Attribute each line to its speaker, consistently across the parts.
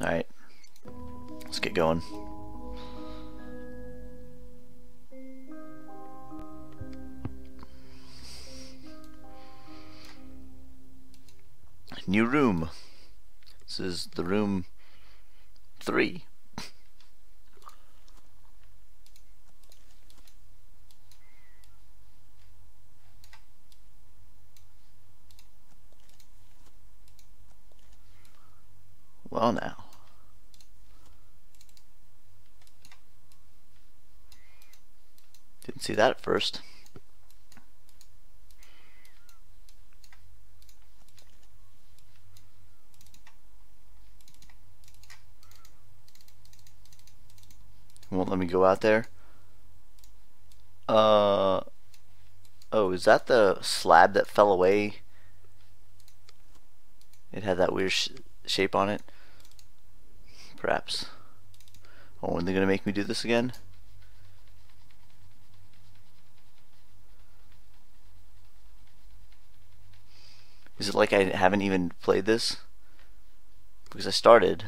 Speaker 1: Alright. Let's get going. New room. This is the room three. Well now. Didn't see that first. Won't let me go out there. Uh oh, is that the slab that fell away? It had that weird sh shape on it. Perhaps. Oh, are they gonna make me do this again? Is it like I haven't even played this? Because I started.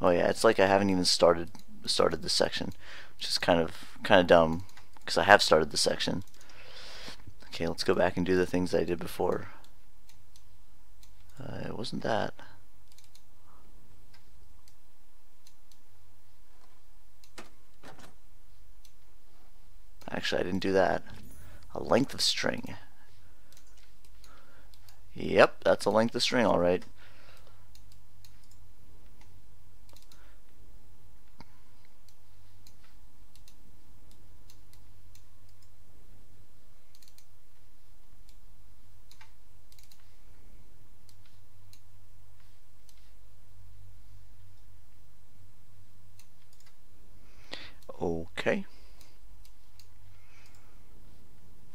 Speaker 1: Oh yeah, it's like I haven't even started started this section, which is kind of kind of dumb because I have started the section. Okay, let's go back and do the things I did before. Uh, it wasn't that. Actually, I didn't do that. A length of string. Yep, that's a length of string, alright. Okay.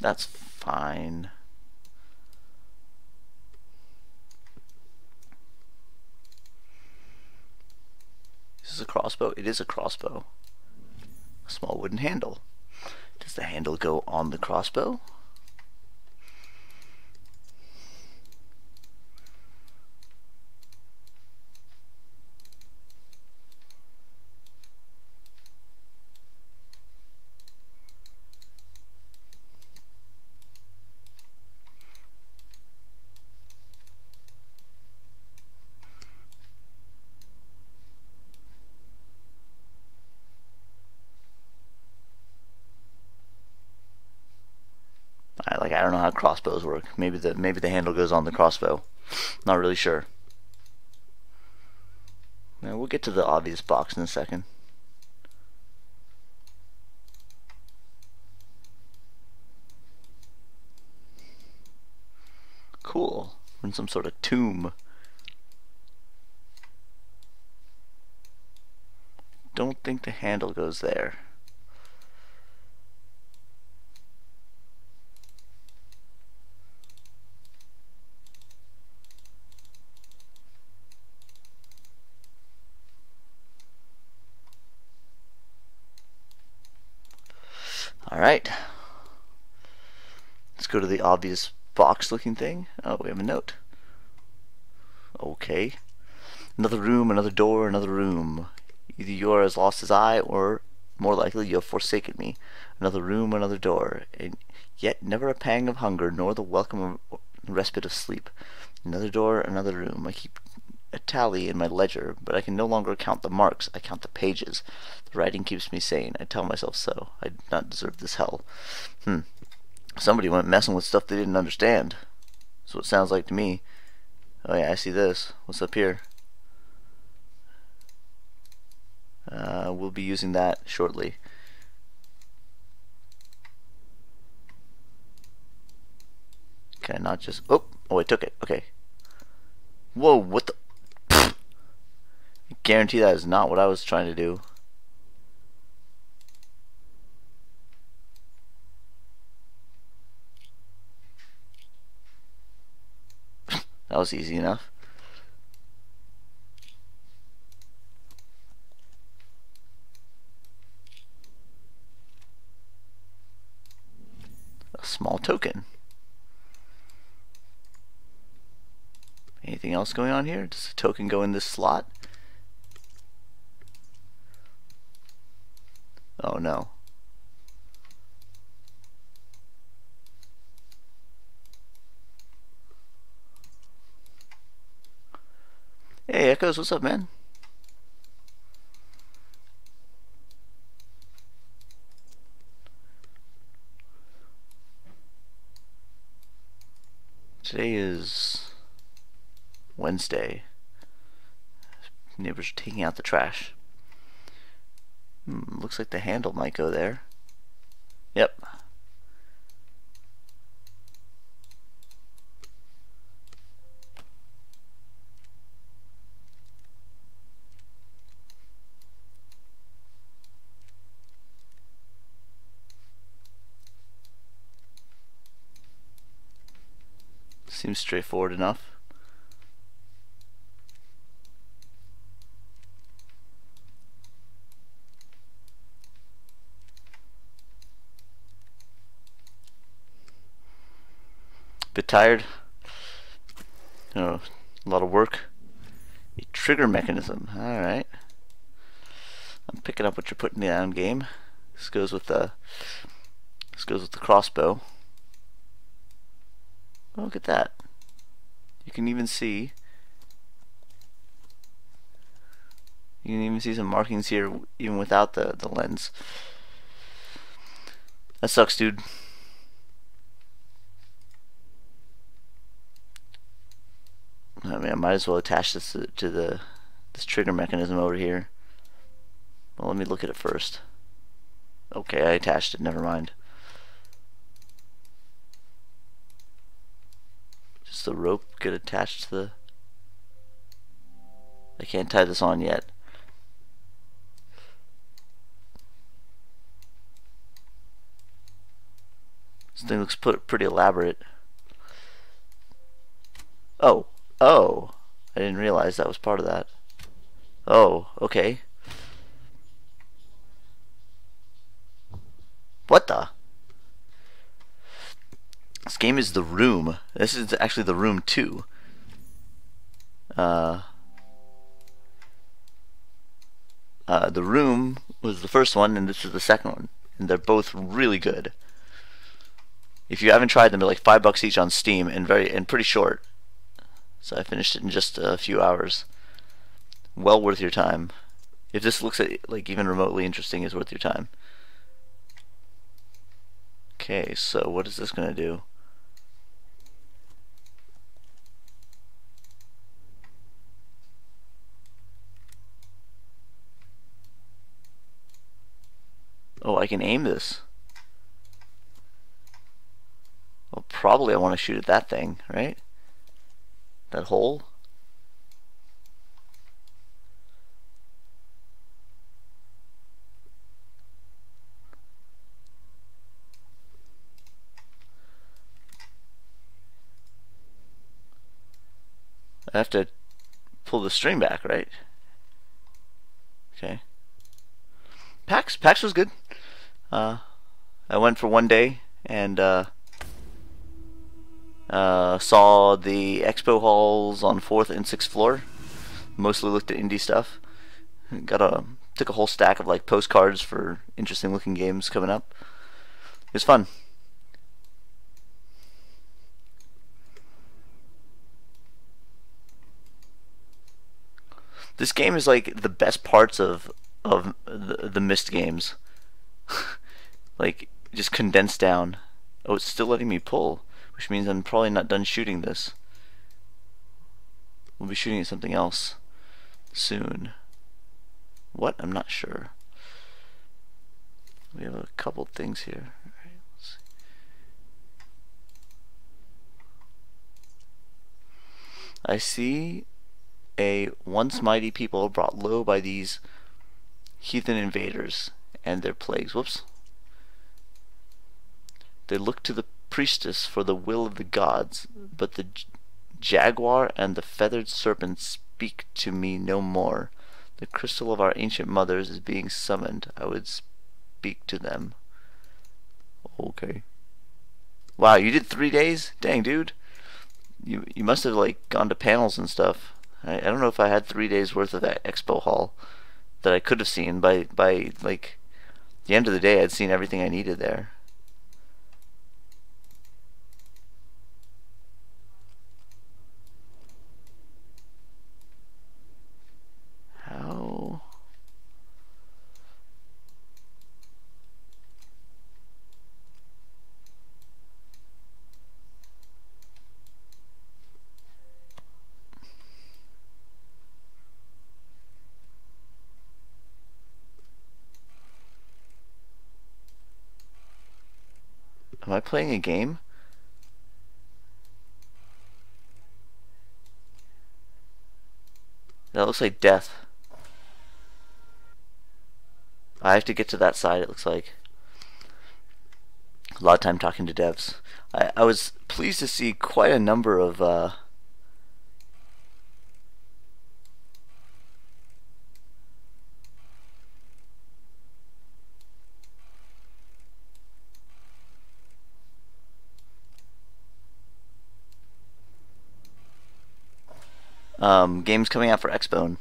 Speaker 1: That's fine. This is a crossbow? It is a crossbow. A small wooden handle. Does the handle go on the crossbow? I, like I don't know how crossbows work. Maybe the maybe the handle goes on the crossbow. Not really sure. Now we'll get to the obvious box in a second. Cool. We're in some sort of tomb. Don't think the handle goes there. Alright. Let's go to the obvious box looking thing. Oh, we have a note. Okay. Another room, another door, another room. Either you are as lost as I, or more likely you have forsaken me. Another room, another door, and yet never a pang of hunger, nor the welcome respite of sleep. Another door, another room. I keep a tally in my ledger, but I can no longer count the marks. I count the pages. The writing keeps me sane. I tell myself so. I do not deserve this hell. Hmm. Somebody went messing with stuff they didn't understand. That's what it sounds like to me. Oh yeah, I see this. What's up here? Uh, we'll be using that shortly. Can I not just... Oh! Oh, I took it. Okay. Whoa, what the... I guarantee that is not what I was trying to do. That was easy enough. A small token. Anything else going on here? Does the token go in this slot? Oh no. Hey Echoes, what's up man? Today is Wednesday. Neighbors are taking out the trash. Hmm, looks like the handle might go there. Yep. Straightforward enough. Bit tired. You know, a lot of work. A trigger mechanism. Alright. I'm picking up what you're putting down game. This goes with the this goes with the crossbow. Oh, look at that. You can even see you can even see some markings here even without the, the lens. That sucks, dude. I mean, I might as well attach this to, to the this trigger mechanism over here. Well, let me look at it first. Okay, I attached it. Never mind. Does the rope get attached to the... I can't tie this on yet. This thing looks pretty elaborate. Oh, oh, I didn't realize that was part of that. Oh, okay. What the? This game is The Room. This is actually The Room 2. Uh, uh, the Room was the first one, and this is the second one. And they're both really good. If you haven't tried them, they're like five bucks each on Steam, and very and pretty short. So I finished it in just a few hours. Well worth your time. If this looks like even remotely interesting, is worth your time. Okay, so what is this gonna do? Oh, I can aim this. Well, probably I want to shoot at that thing, right? That hole? I have to pull the string back, right? Okay. PAX, PAX was good. Uh, I went for one day and uh, uh, saw the expo halls on fourth and sixth floor. Mostly looked at indie stuff. Got a took a whole stack of like postcards for interesting looking games coming up. It was fun. This game is like the best parts of of the, the Myst games. like, just condensed down. Oh, it's still letting me pull, which means I'm probably not done shooting this. We'll be shooting at something else soon. What? I'm not sure. We have a couple things here. I see a once mighty people brought low by these heathen invaders and their plagues. Whoops. They look to the priestess for the will of the gods, but the jaguar and the feathered serpent speak to me no more. The crystal of our ancient mothers is being summoned. I would speak to them. Okay. Wow, you did three days? Dang, dude. You you must have like gone to panels and stuff. I, I don't know if I had three days worth of that expo hall that I could have seen by by like the end of the day. I'd seen everything I needed there. How? Am I playing a game? That looks like death. I have to get to that side, it looks like. A lot of time talking to devs. I, I was pleased to see quite a number of uh, um, games coming out for Xbone.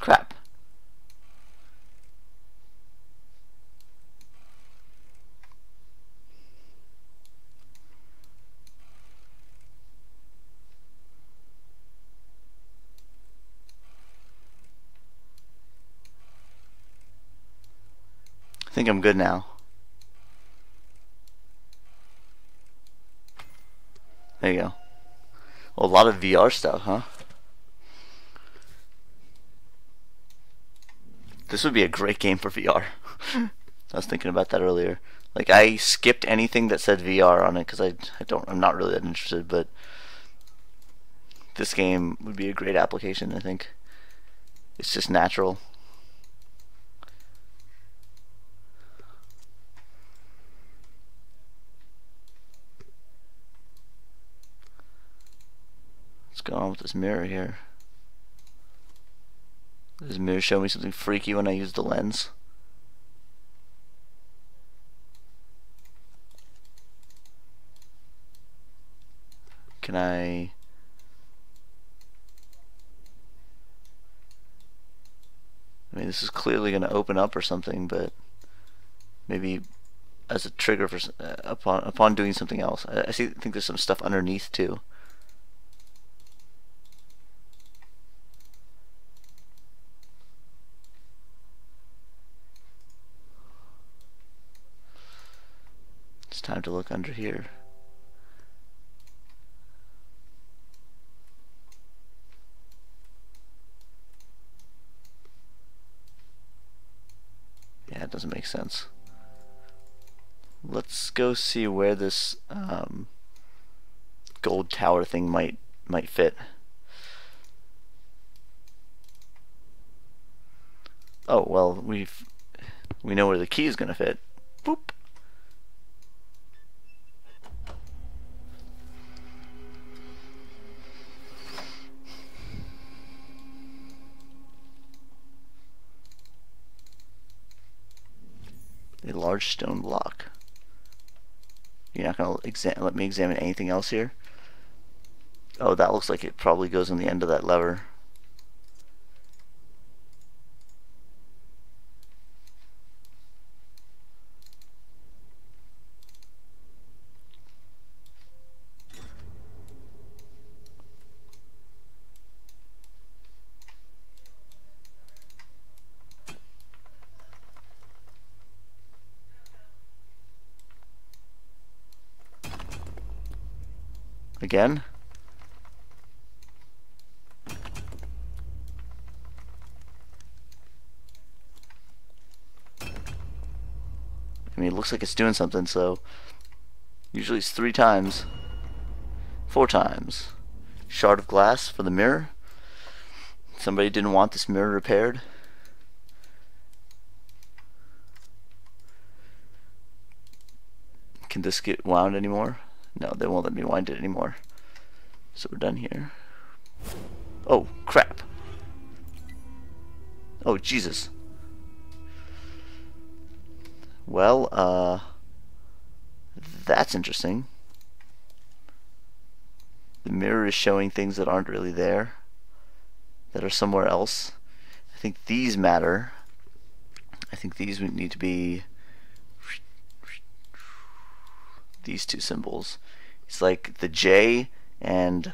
Speaker 1: Crap. I think I'm good now. There you go. Well, a lot of VR stuff, huh? This would be a great game for VR. I was thinking about that earlier. Like I skipped anything that said VR on it because I I don't I'm not really that interested, but this game would be a great application. I think it's just natural. On with this mirror here? Does mirror show me something freaky when I use the lens? Can I... I mean, this is clearly going to open up or something, but maybe as a trigger for uh, upon upon doing something else. I, I see. think there's some stuff underneath too. Time to look under here. Yeah, it doesn't make sense. Let's go see where this um, gold tower thing might might fit. Oh well, we've we know where the key is gonna fit. Boop. a stone block. You're not going to let me examine anything else here? Oh, that looks like it probably goes on the end of that lever. Again? I mean, it looks like it's doing something, so usually it's three times. Four times. Shard of glass for the mirror. Somebody didn't want this mirror repaired. Can this get wound anymore? No, they won't let me wind it anymore. So we're done here. Oh, crap. Oh, Jesus. Well, uh... That's interesting. The mirror is showing things that aren't really there. That are somewhere else. I think these matter. I think these would need to be these two symbols. It's like the J and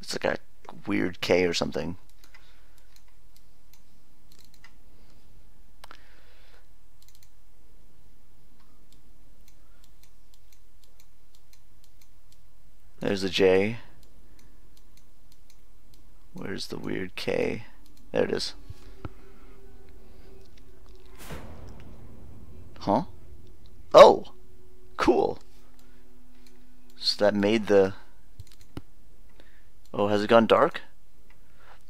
Speaker 1: it's like a weird K or something. There's the J. Where's the weird K? There it is. Huh? Oh! Cool. So that made the... Oh, has it gone dark?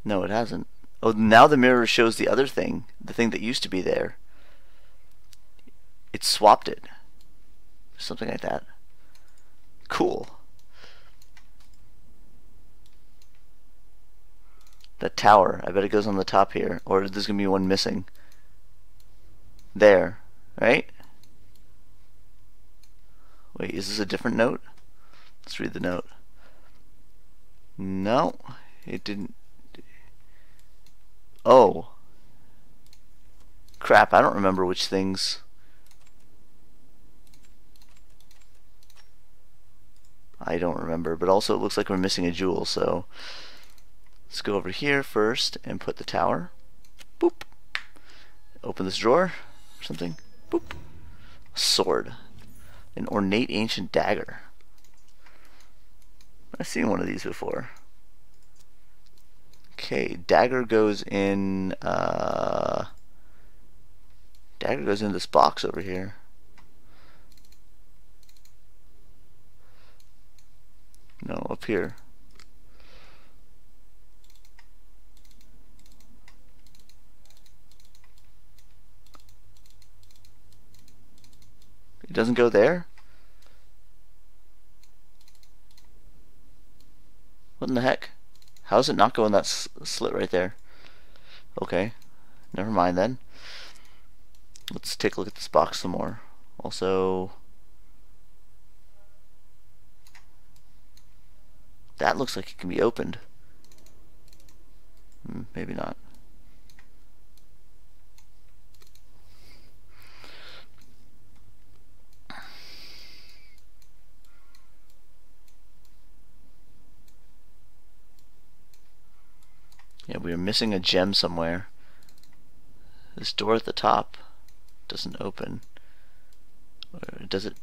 Speaker 1: No, it hasn't. Oh, now the mirror shows the other thing. The thing that used to be there. It swapped it. Something like that. Cool. That tower. I bet it goes on the top here. Or there's going to be one missing. There. Right? Wait, is this a different note? Let's read the note. No, it didn't. Oh. Crap, I don't remember which things. I don't remember, but also it looks like we're missing a jewel, so let's go over here first and put the tower. Boop. Open this drawer or something. Boop. A sword. An ornate ancient dagger. I've seen one of these before. Okay, dagger goes in, uh, dagger goes in this box over here. No, up here. It doesn't go there? What in the heck? How's it not going in that slit right there? Okay, never mind then. Let's take a look at this box some more. Also, that looks like it can be opened. Hmm, maybe not. Yeah, we are missing a gem somewhere. This door at the top doesn't open. Or does it?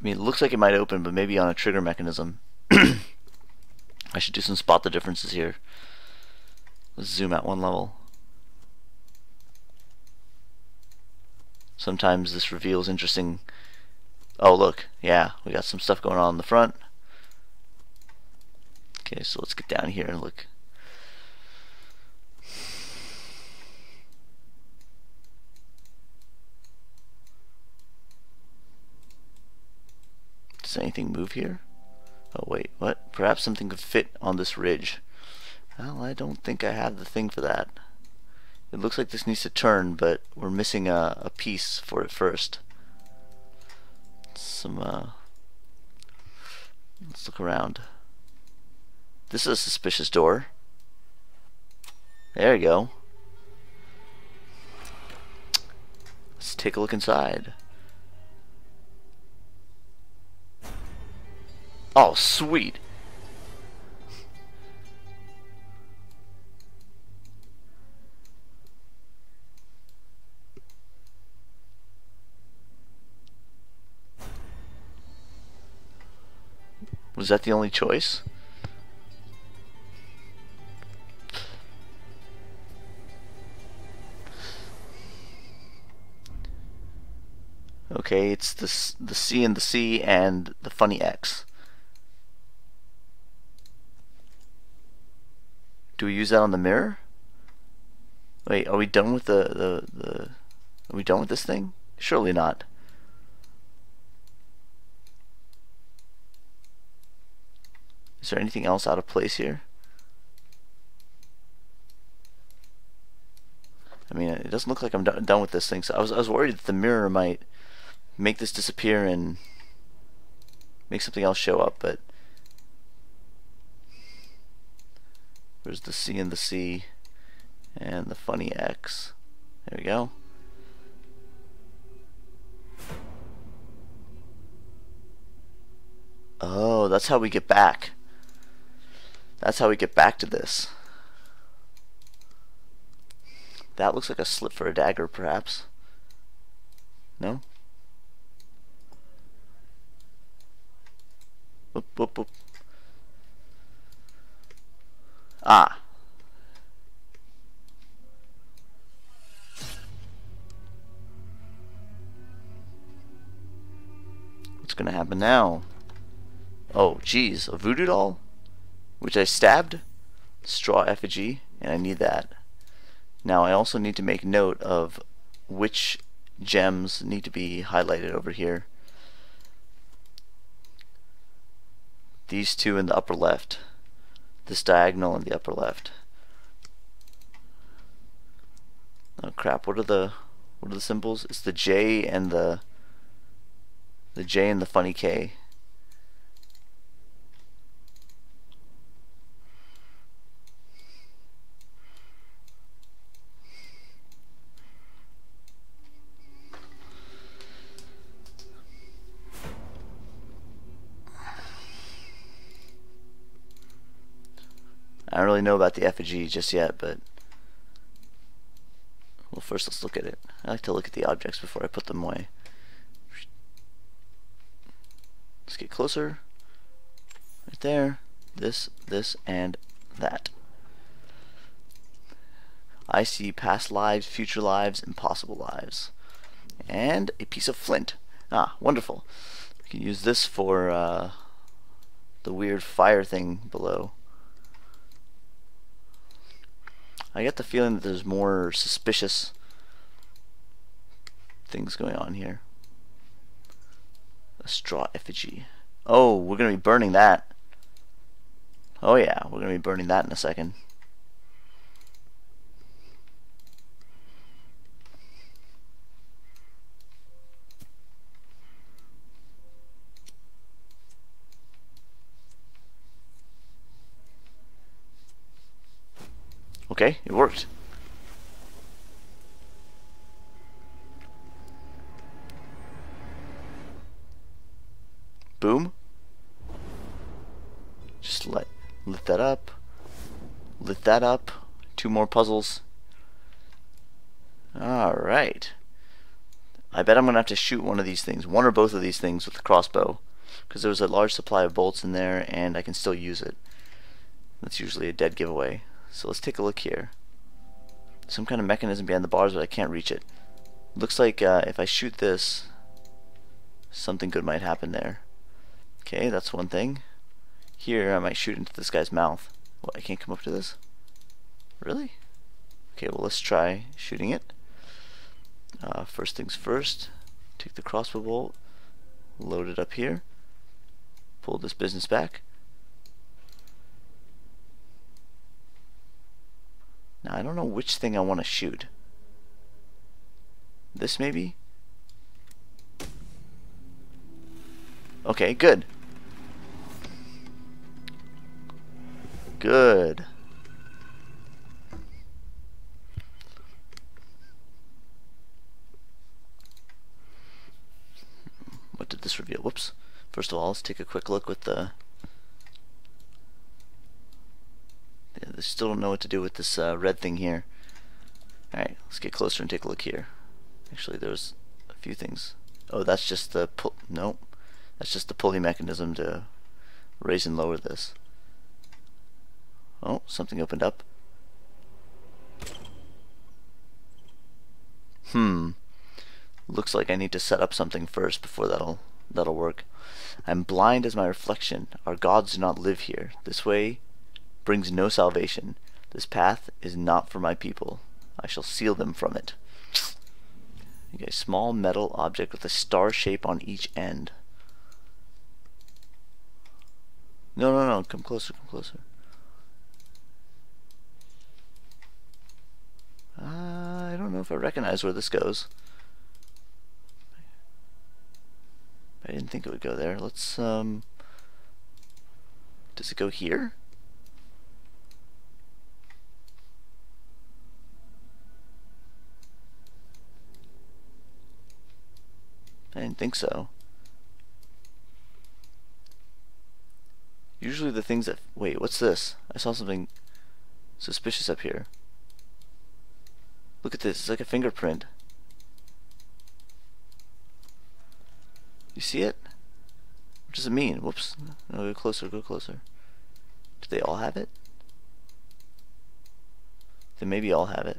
Speaker 1: I mean, it looks like it might open, but maybe on a trigger mechanism. I should do some spot the differences here. Let's zoom out one level. Sometimes this reveals interesting... Oh, look. Yeah, we got some stuff going on in the front. Okay, so let's get down here and look. Does anything move here? Oh wait, what? Perhaps something could fit on this ridge. Well, I don't think I have the thing for that. It looks like this needs to turn, but we're missing a, a piece for it first. Some, uh... Let's look around. This is a suspicious door. There you go. Let's take a look inside. Oh, sweet. Was that the only choice? Okay, it's the, the C and the C and the funny X. Do we use that on the mirror? Wait, are we done with the, the, the... Are we done with this thing? Surely not. Is there anything else out of place here? I mean, it doesn't look like I'm done with this thing. So I was, I was worried that the mirror might make this disappear and make something else show up, but there's the C and the C and the funny X. There we go. Oh, that's how we get back. That's how we get back to this. That looks like a slip for a dagger, perhaps. No? Ah. What's gonna happen now? Oh, geez, a voodoo doll? Which I stabbed? Straw effigy, and I need that. Now I also need to make note of which gems need to be highlighted over here. These two in the upper left. This diagonal in the upper left. Oh crap, what are the what are the symbols? It's the J and the the J and the funny K. I don't really know about the effigy just yet, but well, first let's look at it. I like to look at the objects before I put them away. Let's get closer. Right there. This, this, and that. I see past lives, future lives, impossible lives. And a piece of flint. Ah, wonderful. We can use this for uh, the weird fire thing below. I get the feeling that there's more suspicious things going on here. A straw effigy. Oh, we're going to be burning that. Oh yeah, we're going to be burning that in a second. Okay, it worked. Boom. Just let lift that up. Lift that up. Two more puzzles. Alright. I bet I'm going to have to shoot one of these things. One or both of these things with the crossbow. Because there's a large supply of bolts in there and I can still use it. That's usually a dead giveaway. So let's take a look here. Some kind of mechanism behind the bars, but I can't reach it. Looks like uh, if I shoot this, something good might happen there. Okay, that's one thing. Here, I might shoot into this guy's mouth. What, I can't come up to this? Really? Okay, well let's try shooting it. Uh, first things first, take the crossbow bolt, load it up here, pull this business back. Now I don't know which thing I want to shoot. This maybe? Okay, good. Good. What did this reveal? Whoops. First of all, let's take a quick look with the I still don't know what to do with this uh, red thing here. Alright, let's get closer and take a look here. Actually, there's a few things. Oh, that's just the pull. Nope. That's just the pulley mechanism to raise and lower this. Oh, something opened up. Hmm. Looks like I need to set up something first before that'll that'll work. I'm blind as my reflection. Our gods do not live here. This way brings no salvation. This path is not for my people. I shall seal them from it. Okay, small metal object with a star shape on each end. No, no, no, come closer, come closer. Uh, I don't know if I recognize where this goes. I didn't think it would go there. Let's, um... Does it go here? I didn't think so. Usually the things that... Wait, what's this? I saw something suspicious up here. Look at this. It's like a fingerprint. You see it? What does it mean? Whoops. No, go closer, go closer. Do they all have it? Then maybe all have it.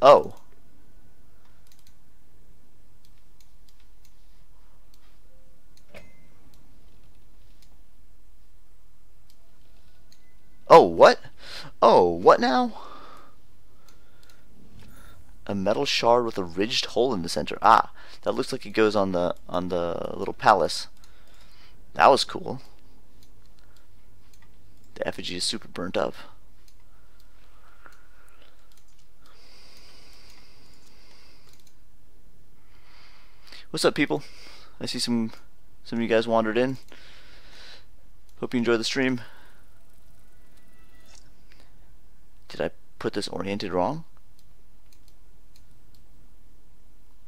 Speaker 1: Oh. Oh, what? Oh, what now? A metal shard with a ridged hole in the center. Ah, that looks like it goes on the on the little palace. That was cool. The effigy is super burnt up. What's up, people? I see some some of you guys wandered in. Hope you enjoy the stream. Did I put this oriented wrong?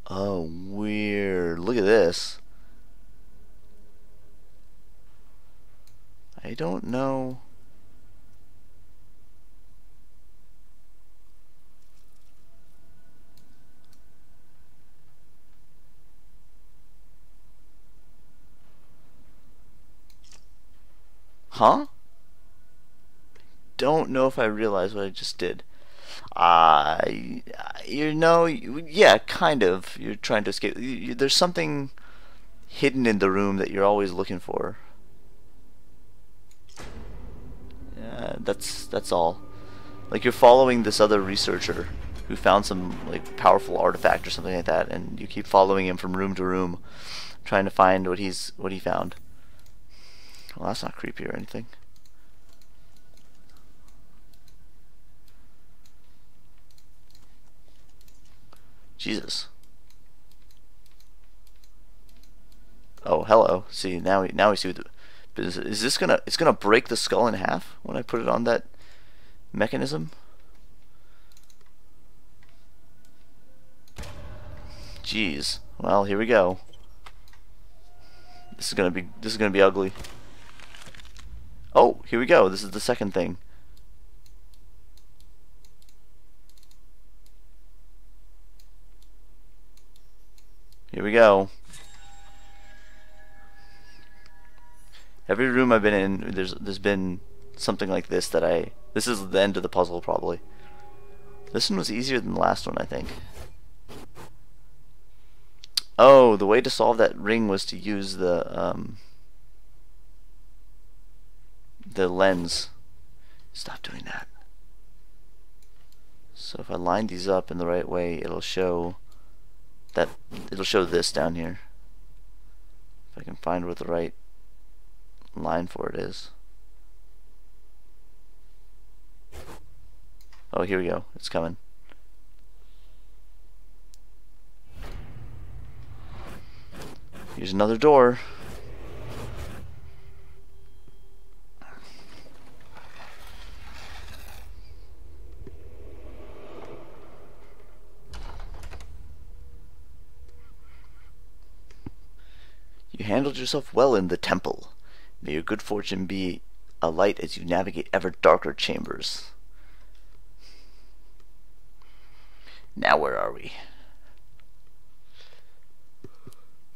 Speaker 1: Oh, weird. Look at this. I don't know. Huh? Don't know if I realize what I just did. Uh, you know, yeah, kind of. You're trying to escape. You, there's something hidden in the room that you're always looking for. Yeah, that's that's all. Like you're following this other researcher who found some like powerful artifact or something like that, and you keep following him from room to room, trying to find what he's what he found. Well, that's not creepy or anything. Jesus. Oh, hello. See, now we now we see what the, is, is this gonna it's gonna break the skull in half when I put it on that mechanism? Jeez. Well, here we go. This is gonna be this is gonna be ugly. Oh, here we go. This is the second thing. Here we go. Every room I've been in, there's there's been something like this that I. This is the end of the puzzle probably. This one was easier than the last one, I think. Oh, the way to solve that ring was to use the um, the lens. Stop doing that. So if I line these up in the right way, it'll show that it'll show this down here. If I can find what the right line for it is. Oh here we go. It's coming. Here's another door You handled yourself well in the temple. May your good fortune be a light as you navigate ever darker chambers. Now where are we?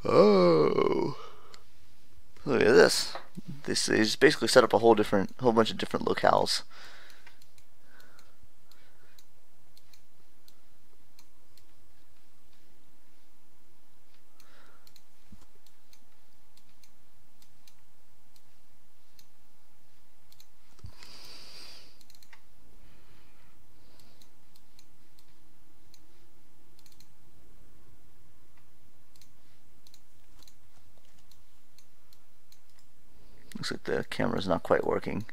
Speaker 1: Oh. Look at this. This is basically set up a whole different, whole bunch of different locales. Looks like the camera's not quite working.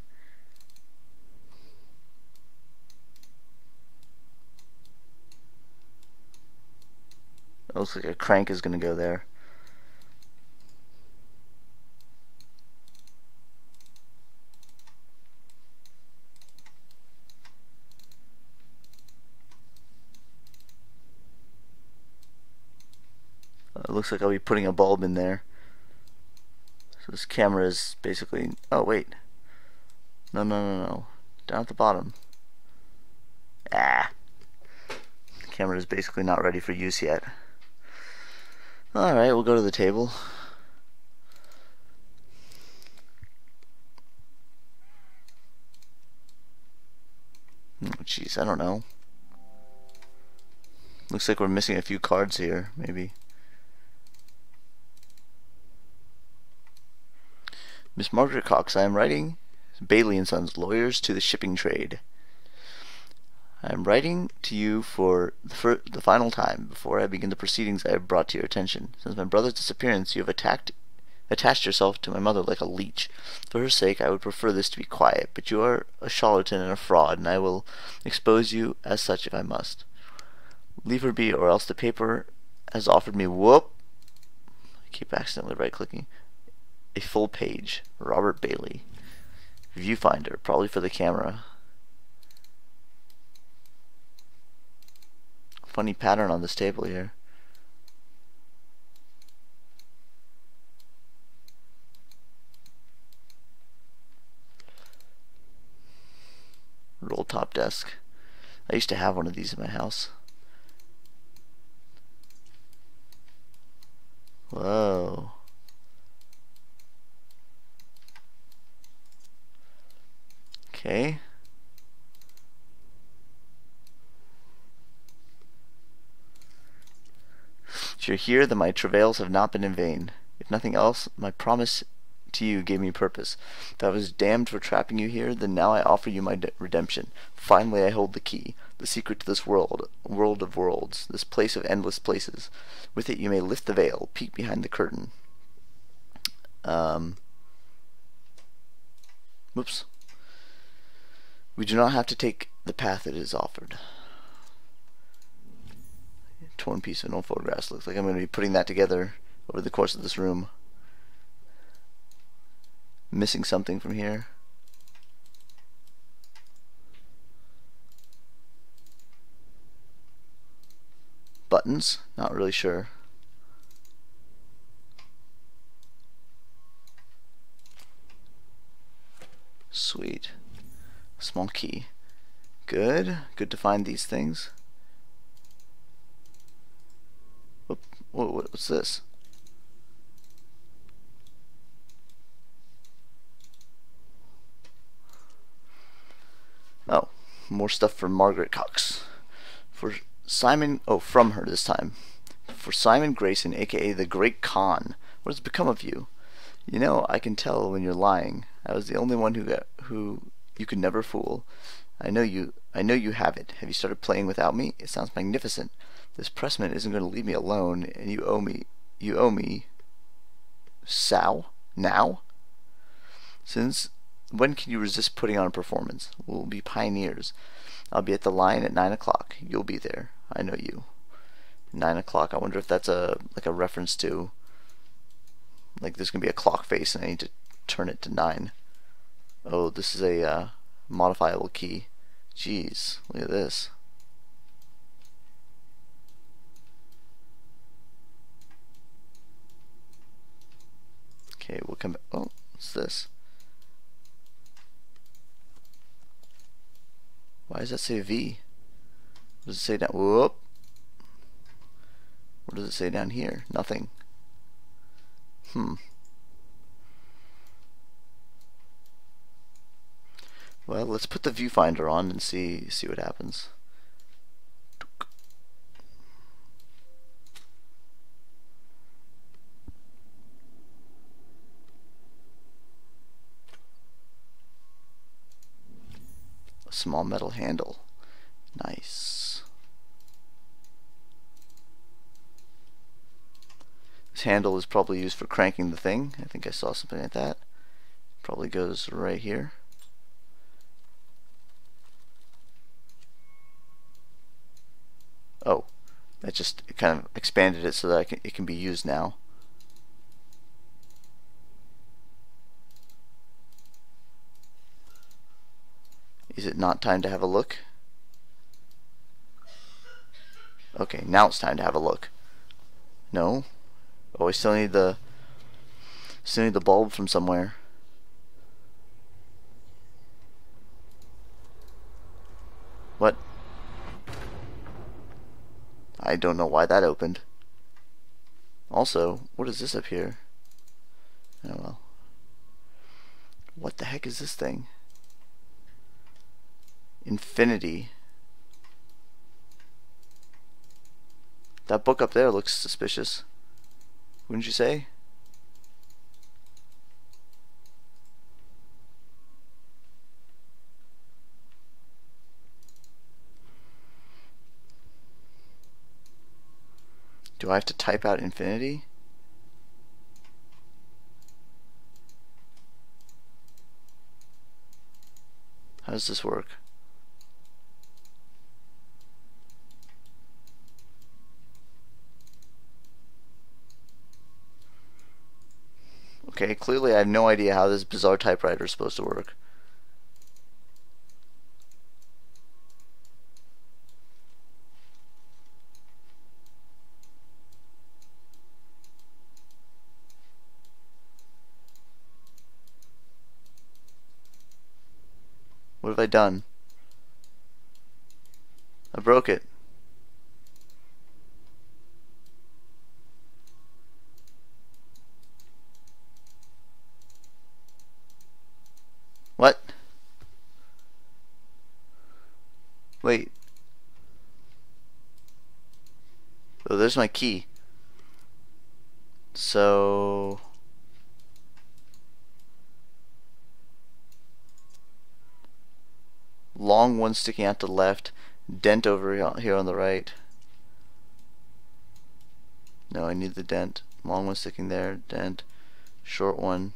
Speaker 1: It looks like a crank is going to go there. Uh, it looks like I'll be putting a bulb in there. So this camera is basically, oh wait, no, no, no, no, down at the bottom. Ah, the camera is basically not ready for use yet. Alright, we'll go to the table. Oh, jeez, I don't know. Looks like we're missing a few cards here, maybe. Miss Margaret Cox, I am writing Bailey and Sons Lawyers to the Shipping Trade. I am writing to you for the, the final time before I begin the proceedings I have brought to your attention. Since my brother's disappearance, you have attacked, attached yourself to my mother like a leech. For her sake, I would prefer this to be quiet, but you are a charlatan and a fraud, and I will expose you as such if I must. Leave her be, or else the paper has offered me whoop. I keep accidentally right clicking a full page. Robert Bailey. Viewfinder, probably for the camera. Funny pattern on this table here. Roll top desk. I used to have one of these in my house. Whoa. Okay. If you're here, then my travails have not been in vain. If nothing else, my promise to you gave me purpose. If I was damned for trapping you here, then now I offer you my redemption. Finally, I hold the key, the secret to this world, world of worlds, this place of endless places. With it, you may lift the veil, peek behind the curtain. Um. Whoops. We do not have to take the path that is offered. Torn piece of an old photograph. Looks like I'm going to be putting that together over the course of this room. Missing something from here. Buttons? Not really sure. Sweet. Small key. Good. Good to find these things. What, what, what's this? Oh, more stuff from Margaret Cox. For Simon, oh, from her this time. For Simon Grayson, aka the Great Khan. What has become of you? You know, I can tell when you're lying. I was the only one who got, who you can never fool. I know you I know you have it. Have you started playing without me? It sounds magnificent. This pressman isn't going to leave me alone, and you owe me you owe me Sow? Now? Since when can you resist putting on a performance? We'll be pioneers. I'll be at the line at nine o'clock. You'll be there. I know you. Nine o'clock. I wonder if that's a like a reference to like there's gonna be a clock face and I need to turn it to nine. Oh, this is a uh, modifiable key. Jeez, look at this. Okay, we'll come back. Oh, what's this? Why does that say V? What does it say down? Whoop. What does it say down here? Nothing. Hmm. Well, let's put the viewfinder on and see see what happens. A small metal handle. Nice. This handle is probably used for cranking the thing. I think I saw something like that. Probably goes right here. Oh, that just kind of expanded it so that can, it can be used now. Is it not time to have a look? Okay, now it's time to have a look. No? Oh, I still need the still need the bulb from somewhere. What? I don't know why that opened. Also, what is this up here? Oh well. What the heck is this thing? Infinity. That book up there looks suspicious. Wouldn't you say? Do I have to type out infinity? How does this work? Okay, clearly I have no idea how this bizarre typewriter is supposed to work. What have I done? I broke it. What? Wait. Oh, there's my key. So... Long one sticking out to the left, dent over here on the right. No, I need the dent. Long one sticking there, dent. Short one.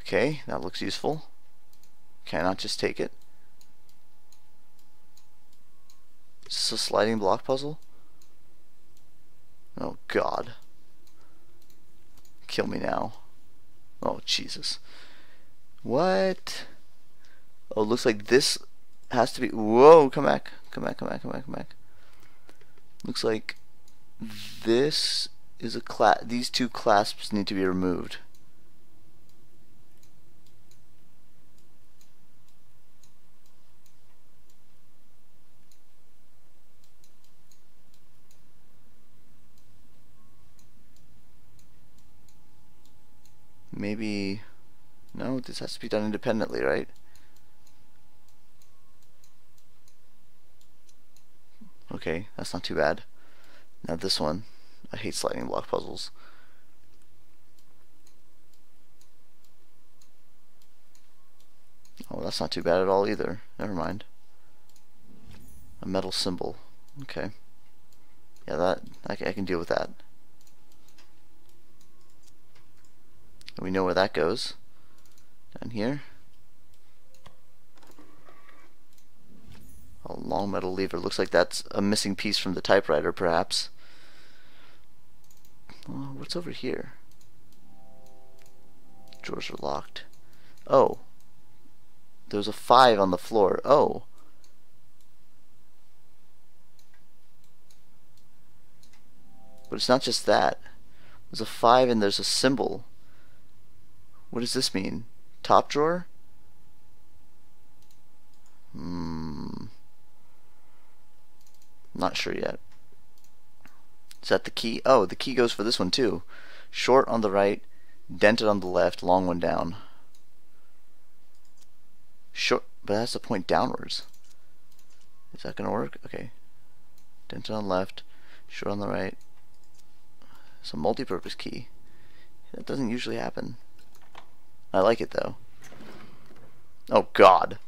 Speaker 1: Okay, that looks useful. Can I not just take it? Is this a sliding block puzzle? Oh god. Kill me now. Oh Jesus. What? Oh, looks like this has to be. Whoa! Come back! Come back! Come back! Come back! Come back! Looks like this is a class. These two clasps need to be removed. Maybe no this has to be done independently right? Okay that's not too bad. Now this one I hate sliding block puzzles. Oh that's not too bad at all either. Never mind. A metal symbol. Okay. Yeah that I, I can deal with that We know where that goes. Down here. A long metal lever. Looks like that's a missing piece from the typewriter, perhaps. Oh, what's over here? Drawers are locked. Oh. There's a 5 on the floor. Oh. But it's not just that. There's a 5 and there's a symbol. What does this mean? Top drawer? Hmm. Not sure yet. Is that the key? Oh, the key goes for this one too. Short on the right, dented on the left, long one down. Short, but that's the point downwards. Is that going to work? Okay. Dented on left, short on the right. It's a multi-purpose key. That doesn't usually happen. I like it though. Oh god.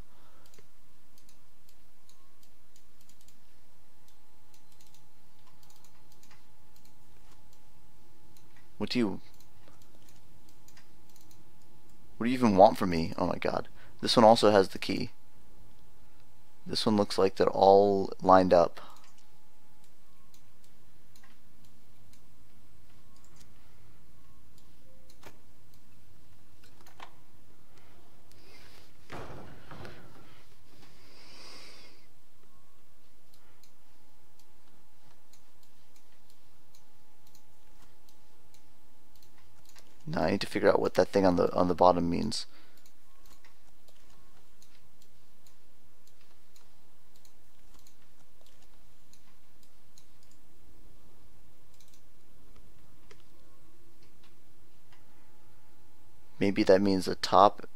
Speaker 1: What do you... What do you even want from me? Oh my god. This one also has the key. This one looks like they're all lined up. I need to figure out what that thing on the on the bottom means. Maybe that means the top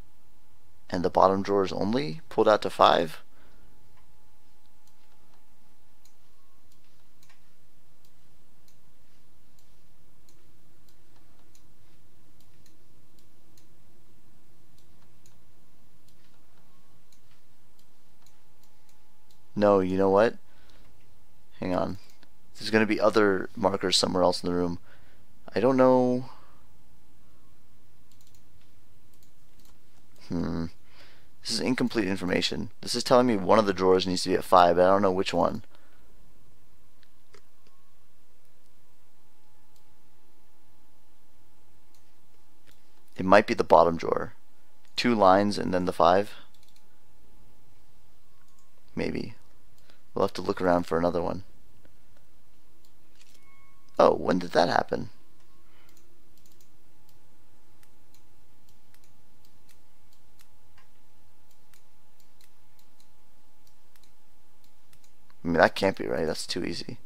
Speaker 1: and the bottom drawers only pulled out to 5. No, you know what? Hang on. There's going to be other markers somewhere else in the room. I don't know. Hmm. This is incomplete information. This is telling me one of the drawers needs to be at 5, but I don't know which one. It might be the bottom drawer. Two lines and then the 5. Maybe. We'll have to look around for another one. Oh, when did that happen? I mean, that can't be right. That's too easy.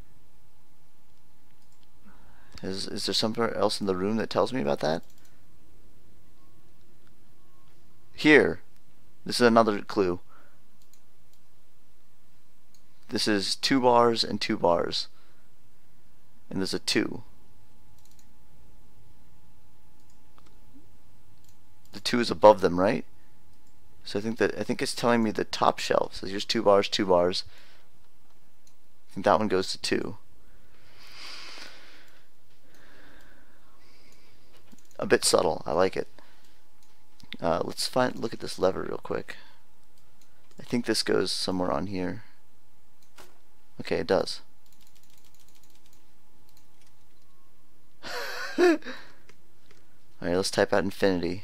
Speaker 1: Is, is there somewhere else in the room that tells me about that? Here. This is another clue. This is two bars and two bars. And there's a two. The two is above them, right? So I think that I think it's telling me the top shelf. So here's two bars, two bars. I think that one goes to two. A bit subtle. I like it. Uh, let's find look at this lever real quick. I think this goes somewhere on here. Okay, it does. Alright, let's type out infinity.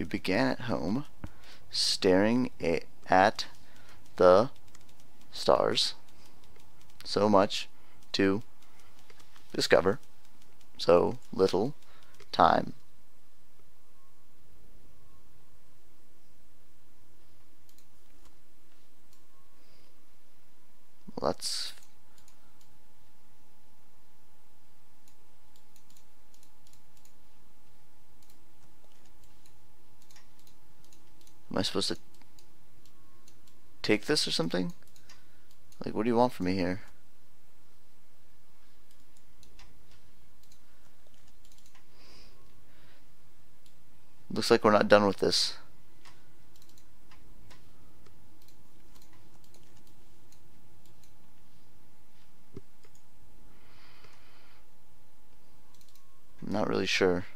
Speaker 1: We began at home, staring at the stars. So much to discover. So little time. Let's supposed to take this or something? Like, what do you want from me here? Looks like we're not done with this. I'm not really sure.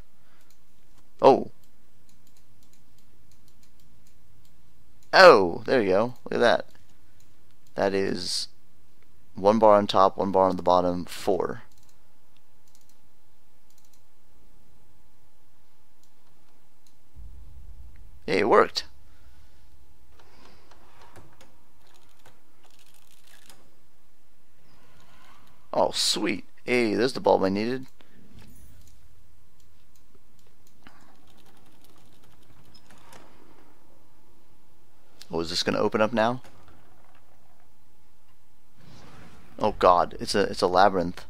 Speaker 1: Oh, there you go. Look at that. That is one bar on top, one bar on the bottom, four. Hey, it worked. Oh, sweet. Hey, there's the bulb I needed. Is this gonna open up now? Oh god, it's a it's a labyrinth.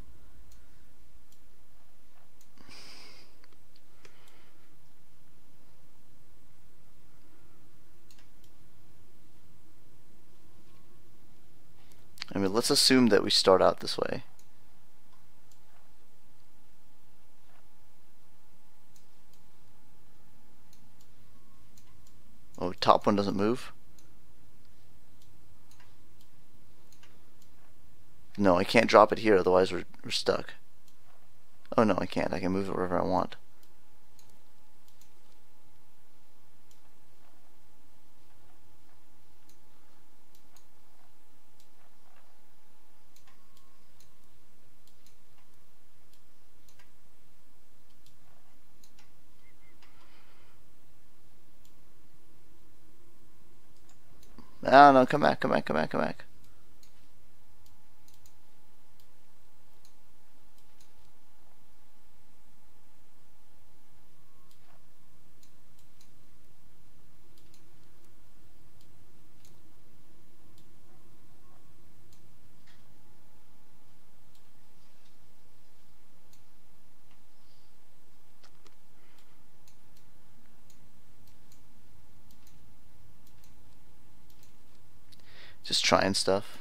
Speaker 1: I mean, let's assume that we start out this way. Oh, top one doesn't move? No, I can't drop it here, otherwise we're, we're stuck. Oh no, I can't. I can move it wherever I want. No, no, come back, come back, come back, come back. Just trying stuff.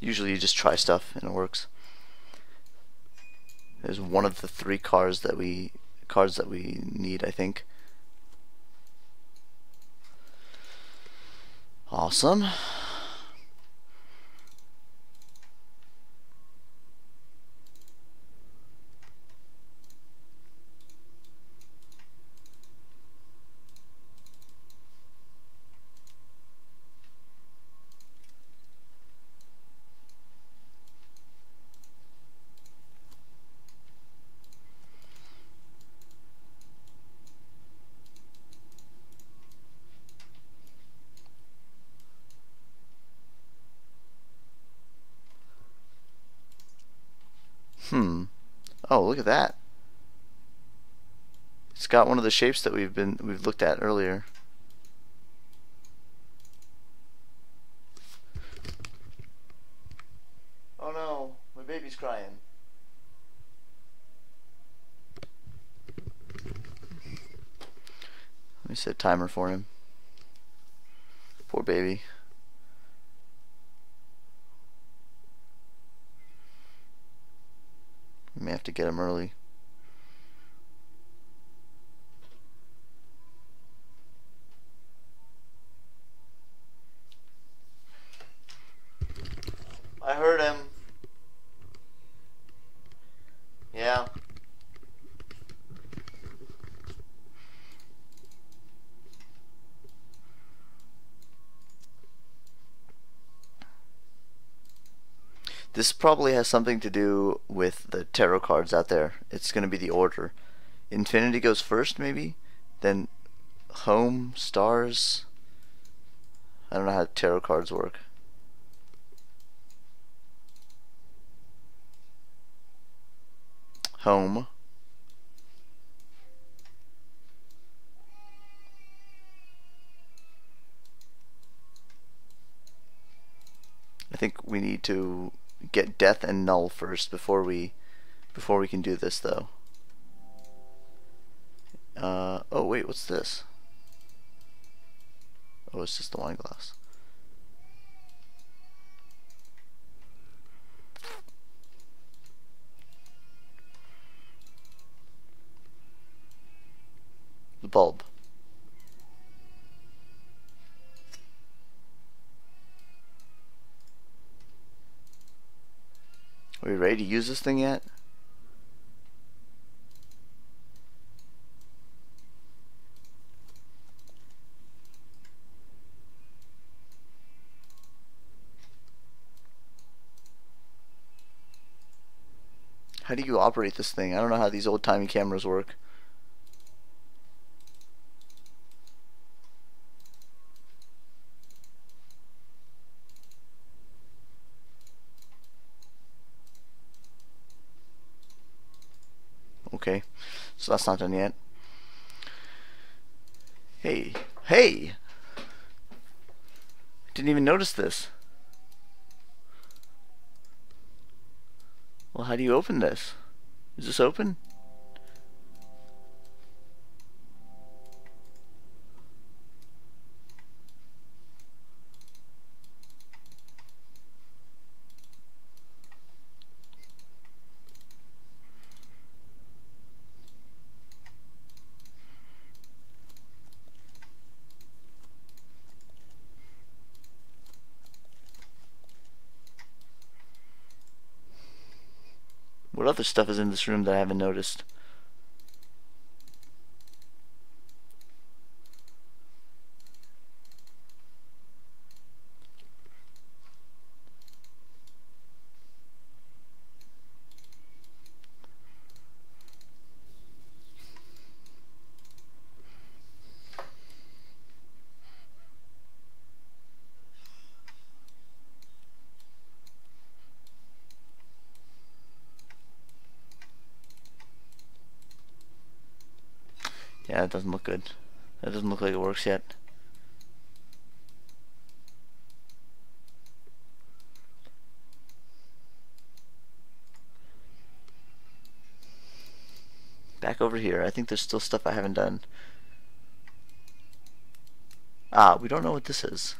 Speaker 1: Usually you just try stuff and it works. There's one of the three cars that we cards that we need, I think. Awesome. Hmm. Oh, look at that. It's got one of the shapes that we've been we've looked at earlier. Oh no, my baby's crying. Let me set a timer for him. Poor baby. We may have to get him early. I heard him. Yeah. This probably has something to do with the tarot cards out there. It's going to be the order. Infinity goes first, maybe? Then Home, Stars. I don't know how tarot cards work. Home. I think we need to get death and null first before we before we can do this though. Uh, oh wait, what's this? Oh, it's just the wine glass. To use this thing yet? How do you operate this thing? I don't know how these old-timey cameras work. Okay, so that's not done yet. Hey, hey! Didn't even notice this. Well, how do you open this? Is this open? What other stuff is in this room that I haven't noticed? It doesn't look good. That doesn't look like it works yet. Back over here. I think there's still stuff I haven't done. Ah, we don't know what this is.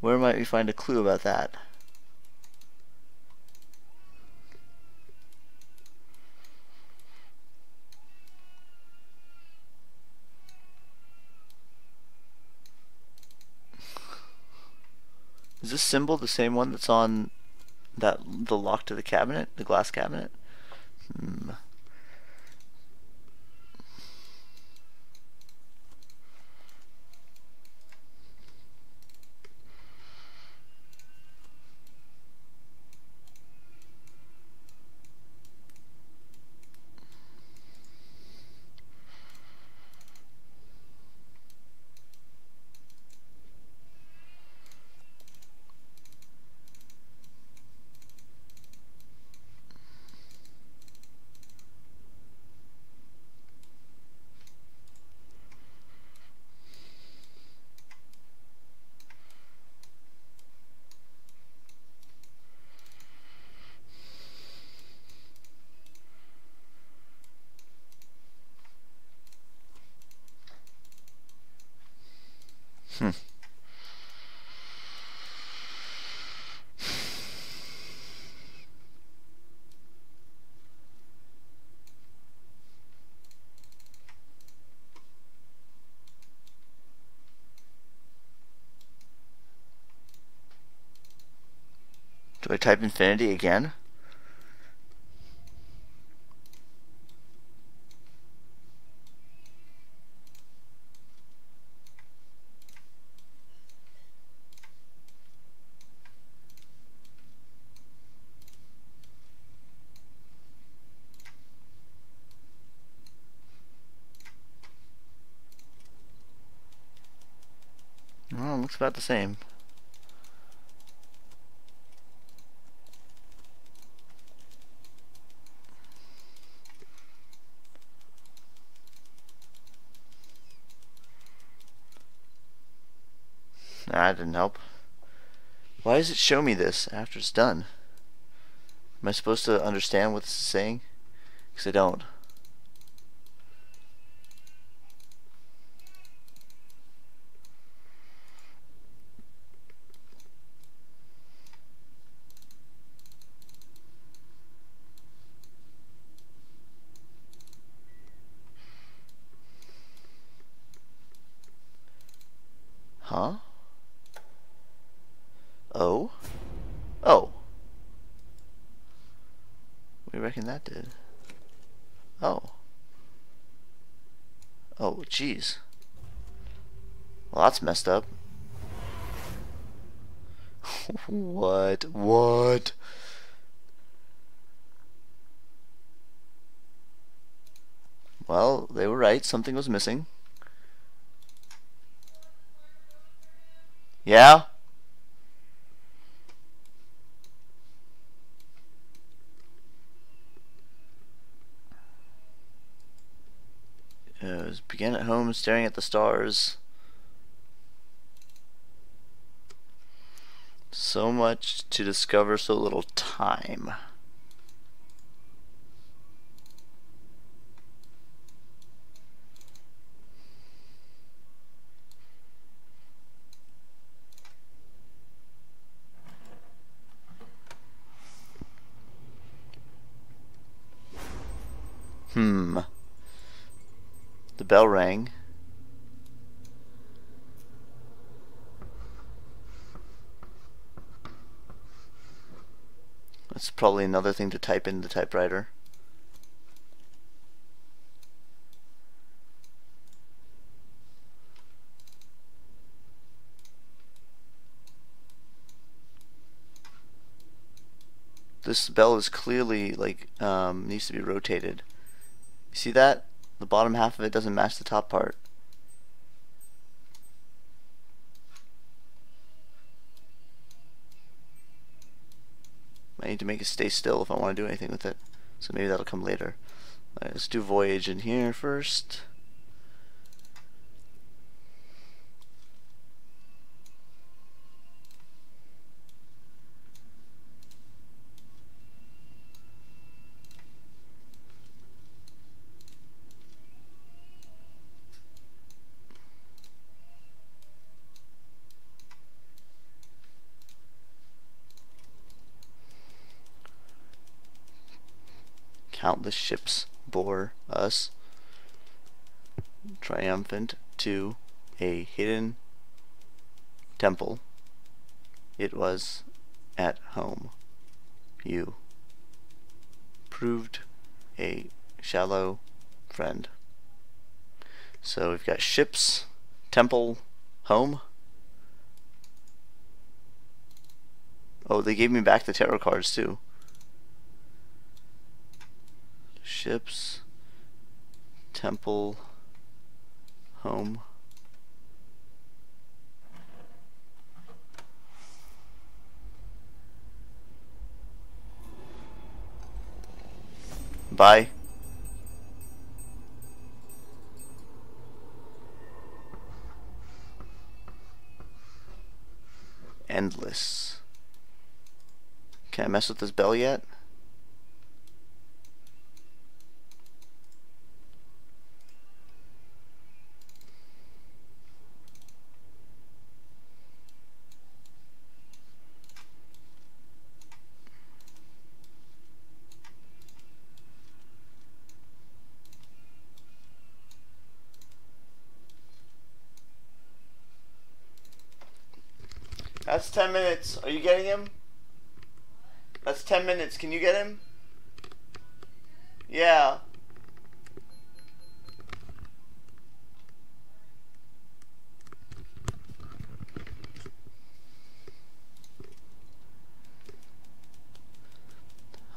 Speaker 1: Where might we find a clue about that? This symbol the same one that's on that the lock to the cabinet, the glass cabinet? Hmm. Do I type infinity again? Well, looks about the same. Nah, that didn't help. Why does it show me this after it's done? Am I supposed to understand what this is saying? Because I don't. Huh? Oh? Oh. What do you reckon that did? Oh. Oh, jeez. Well, that's messed up. what? What? Well, they were right. Something was missing. Yeah? It was begin at home staring at the stars. So much to discover, so little time. Hmm. The bell rang. That's probably another thing to type in the typewriter. This bell is clearly like um, needs to be rotated. See that? The bottom half of it doesn't match the top part. I need to make it stay still if I want to do anything with it. So maybe that'll come later. Right, let's do Voyage in here first. Countless ships bore us triumphant to a hidden temple. It was at home. You proved a shallow friend. So we've got ships, temple, home. Oh, they gave me back the tarot cards too ships, temple, home. Bye. Endless. Can I mess with this bell yet? That's 10 minutes. Are you getting him? That's 10 minutes. Can you get him? Yeah.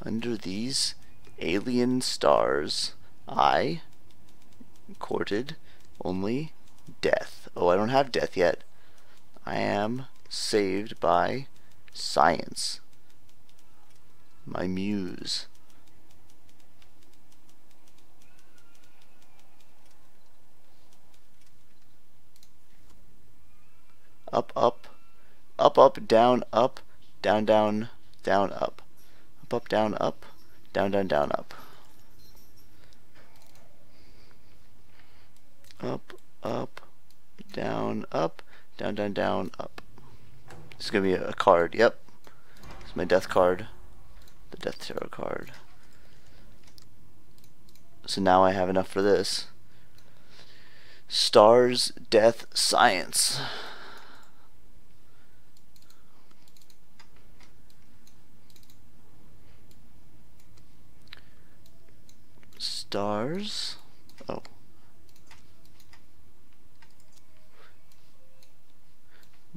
Speaker 1: Under these alien stars, I courted only death. Oh, I don't have death yet. I am saved by science, my muse. Up, up, up, up, down, up, down, down, down, up. Up, up, down, up, down, down, down, up. Up, up, down, up, down, down, down, up. Going to be a card. Yep. It's my death card. The death tarot card. So now I have enough for this. Stars, Death, Science. Stars. Oh.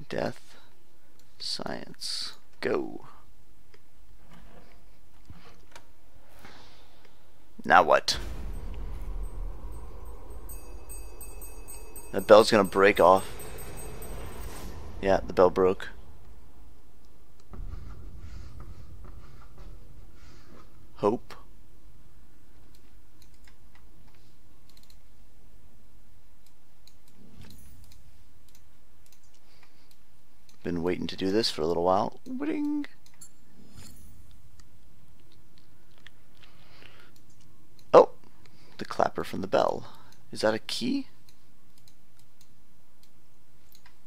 Speaker 1: Death Science. Go. Now what? The bell's gonna break off. Yeah, the bell broke. Hope. Been waiting to do this for a little while. Wing. Oh, the clapper from the bell. Is that a key?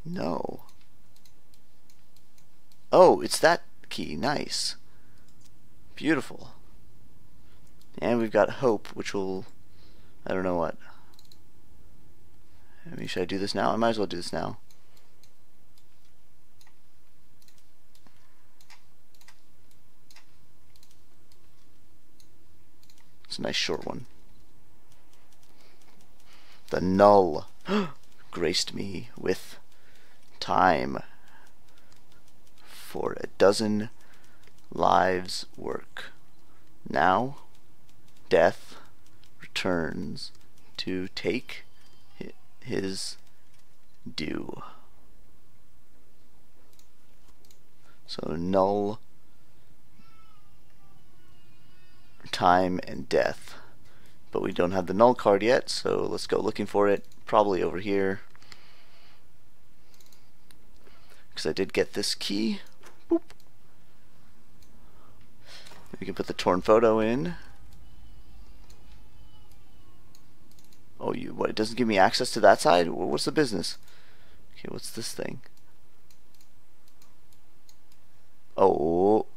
Speaker 1: No. Oh, it's that key. Nice. Beautiful. And we've got hope, which will... I don't know what. I mean, should I do this now? I might as well do this now. It's a nice short one. The null graced me with time for a dozen lives work. Now, death returns to take his due. So null time and death. But we don't have the null card yet, so let's go looking for it. Probably over here. Because I did get this key. Boop. We can put the torn photo in. Oh, you what? It doesn't give me access to that side? What's the business? Okay, what's this thing? Oh.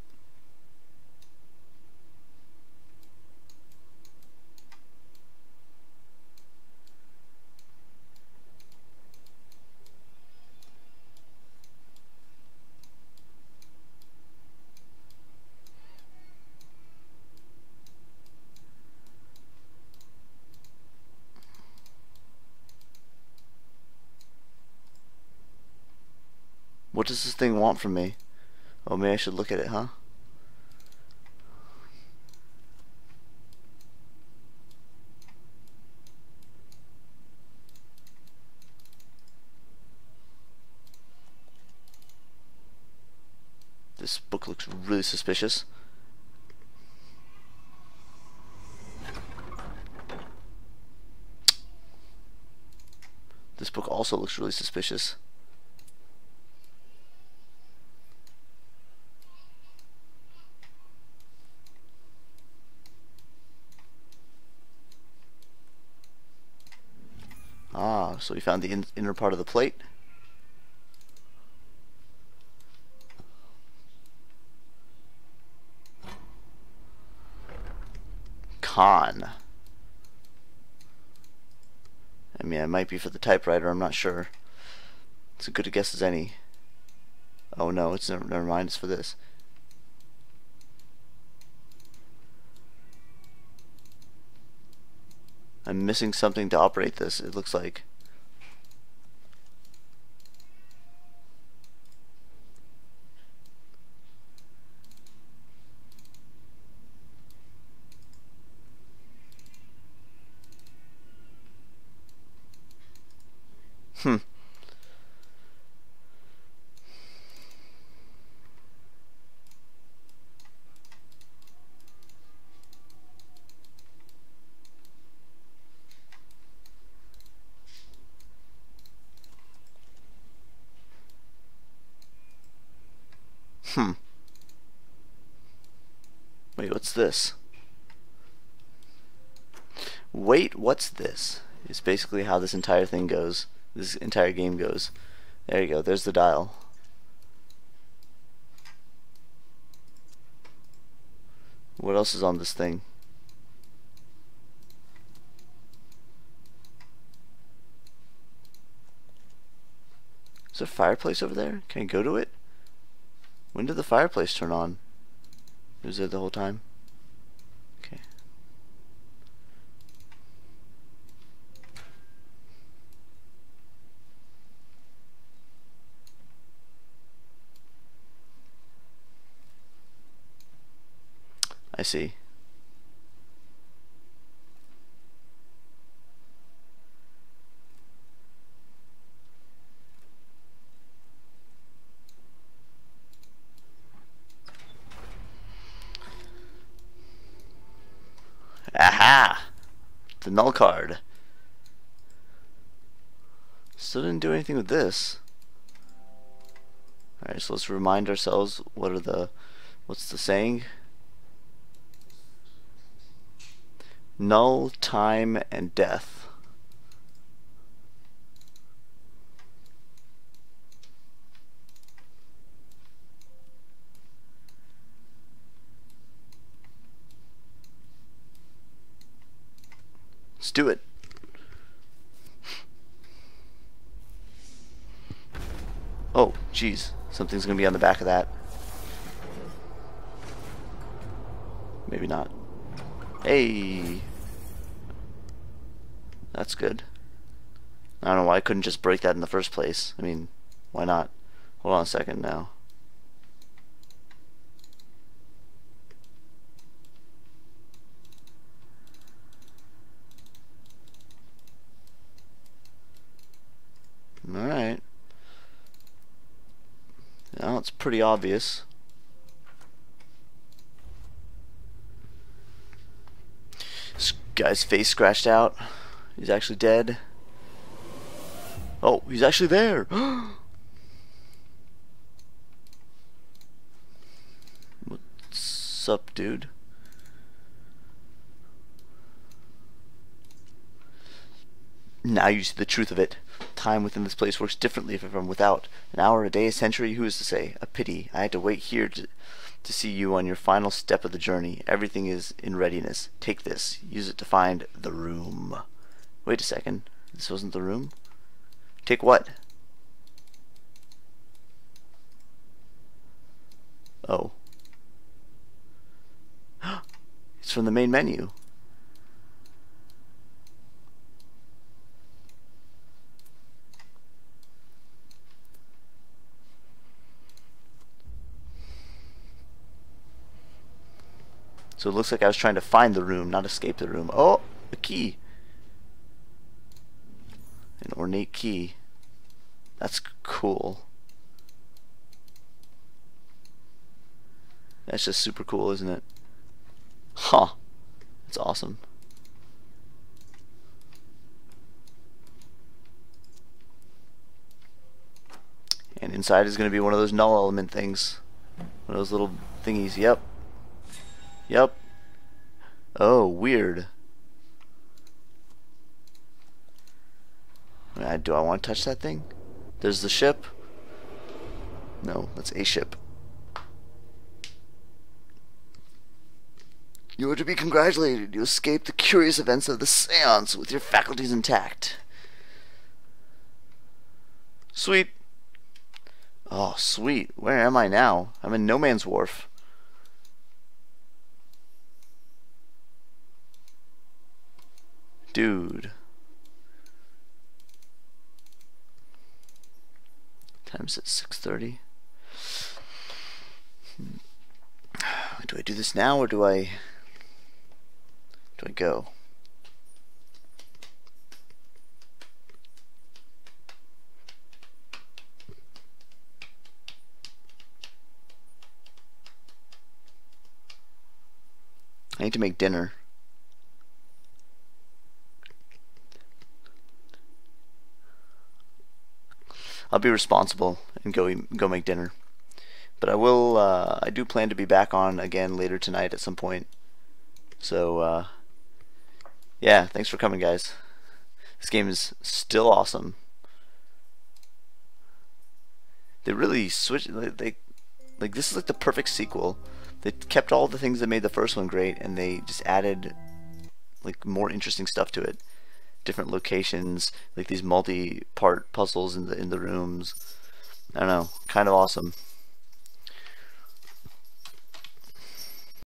Speaker 1: What does this thing want from me? Oh, maybe I should look at it, huh? This book looks really suspicious. This book also looks really suspicious. Ah, so we found the in inner part of the plate. Con. I mean, it might be for the typewriter, I'm not sure. It's as good a guess as any. Oh no, it's never, never mind, it's for this. I'm missing something to operate this, it looks like. Hmm. Hmm. Wait, what's this? Wait, what's this? It's basically how this entire thing goes. This entire game goes. There you go, there's the dial. What else is on this thing? Is there a fireplace over there? Can I go to it? When did the fireplace turn on? It was there the whole time? Okay. I see. Aha! The null card. Still didn't do anything with this. Alright, so let's remind ourselves what are the what's the saying? Null, time, and death. Let's do it. Oh, jeez. Something's gonna be on the back of that. Maybe not. Hey! That's good. I don't know why I couldn't just break that in the first place. I mean, why not? Hold on a second now. Alright. Now it's pretty obvious. This guy's face scratched out. He's actually dead. Oh, he's actually there! What's up, dude? Now you see the truth of it. Time within this place works differently from without. An hour, a day, a century, who is to say? A pity. I had to wait here to, to see you on your final step of the journey. Everything is in readiness. Take this. Use it to find the room. Wait a second. This wasn't the room? Take what? Oh. it's from the main menu. So it looks like I was trying to find the room, not escape the room. Oh, a key. Ornate key. That's cool. That's just super cool, isn't it? Huh. That's awesome. And inside is going to be one of those null element things. One of those little thingies. Yep. Yep. Oh, weird. Uh, do I want to touch that thing? There's the ship. No, that's a ship. You are to be congratulated. You escaped the curious events of the seance with your faculties intact. Sweet. Oh, sweet. Where am I now? I'm in No Man's Wharf. Dude. Time's at 6.30. Hmm. Do I do this now or do I... Do I go? I need to make dinner. I'll be responsible and go go make dinner. But I will. Uh, I do plan to be back on again later tonight at some point. So uh, yeah, thanks for coming, guys. This game is still awesome. They really switched. They, they like this is like the perfect sequel. They kept all the things that made the first one great, and they just added like more interesting stuff to it different locations, like these multi-part puzzles in the in the rooms. I don't know, kind of awesome.